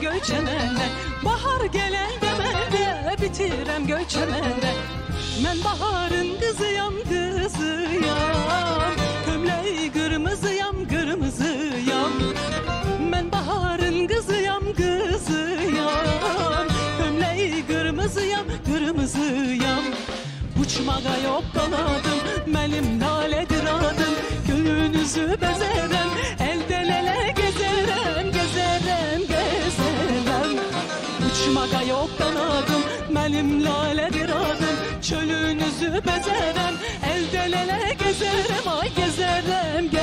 göçemende Bahar gelen demende bitirem göçemende Men baharın kızıyam kızıyam. Gömleği kırmızıyam kırmızıyam. Men baharın kızıyam kızıyam. Gömleği kırmızıyam kırmızıyam. Uçmaga yok kanadım benim laledir adım. Gönlünüzü bezerem Uçmaga yok kanadım benim laledir adım. Çölünüzü bezerem elden ele gezerem Ay gezerem gezerem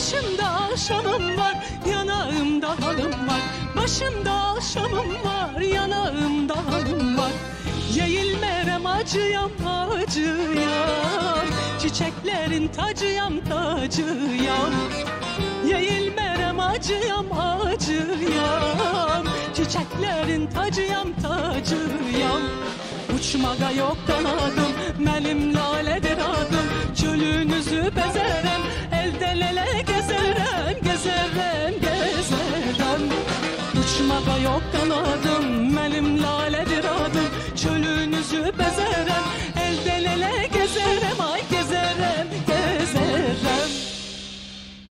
Başımda akşamım var, yanağımda halım var. Başımda akşamım var, yanağımda halım var. Yeğilmerem acıyam acıyam. Çiçeklerin tacıyam tacıyam. Yeğilmerem acıyam acıyam. Çiçeklerin tacıyam tacıyam. Uçmaga yok kanadım kesene may